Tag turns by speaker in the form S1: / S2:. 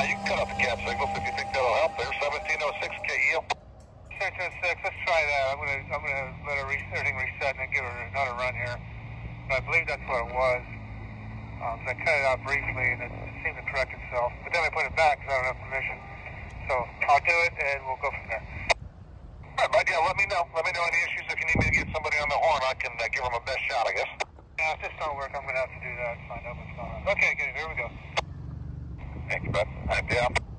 S1: No, you can cut off the cab signals if you think that'll help there. 1706 KEO.
S2: 606, let's try that. I'm gonna, I'm gonna let her re- everything reset and then give her another run here. But I believe that's what it was. Um, so I cut it out briefly and it, it seemed to correct itself. But then I put it back because I don't have permission. So I'll do it and we'll go from there.
S1: All right, bud. Yeah, let me know. Let me know any issues. If you need me to get somebody on the horn, I can uh, give them a best shot, I guess.
S2: Yeah, if this don't work, I'm gonna have to do that and find out what's going on. Okay, good. Here we go. Thank you, bud. All right, yeah.